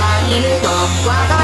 はいるの。